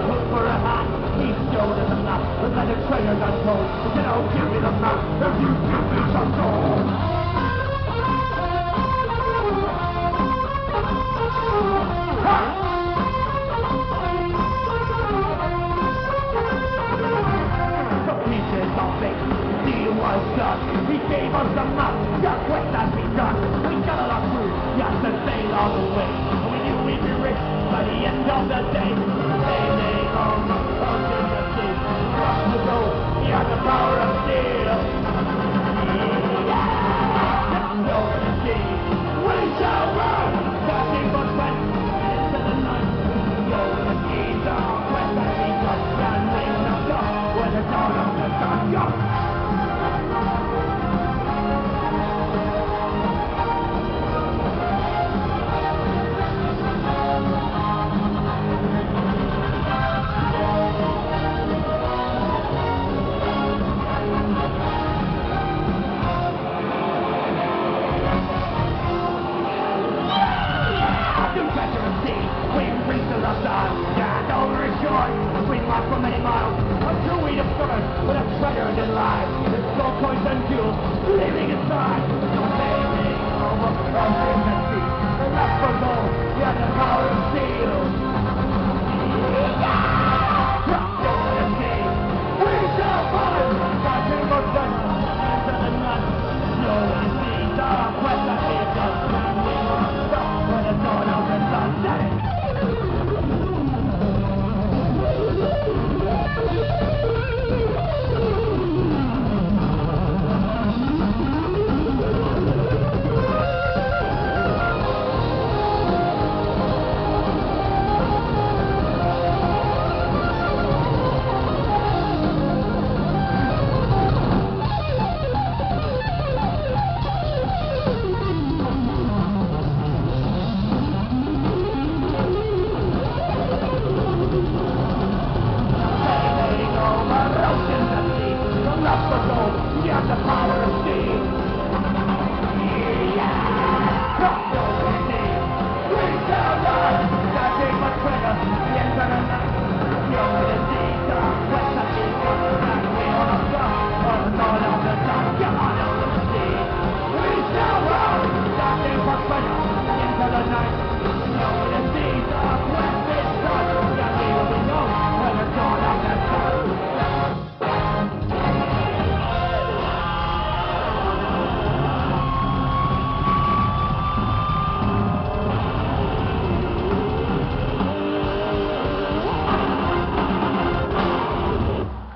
a hook for a hat. He showed us a map, but then the treasures untold. He said, oh, give me the map, if you give me some gold. The it, the was done. He gave us the map, the quest has done. We got our crew, yes, to sail all the way. We knew we'd be rich by the end of the day. Reached the left side, over his shore, we marched for many miles, until we discovered where a treasure lie. His gold coins and jewels, leaving inside.